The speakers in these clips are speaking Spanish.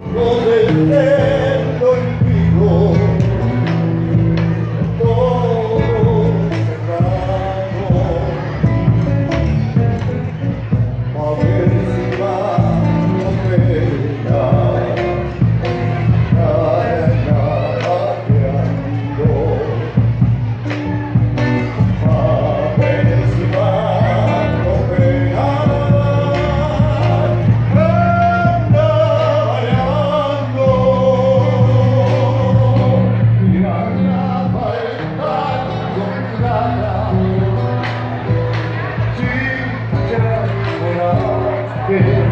Golden baby. Good.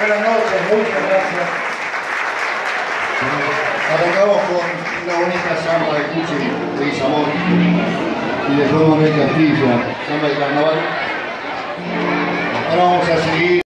Buenas noches, muchas gracias. Arrancamos la única samba de Cuchi de Guisamón y de Rodo de este Castilla, samba de carnaval. Ahora vamos a seguir.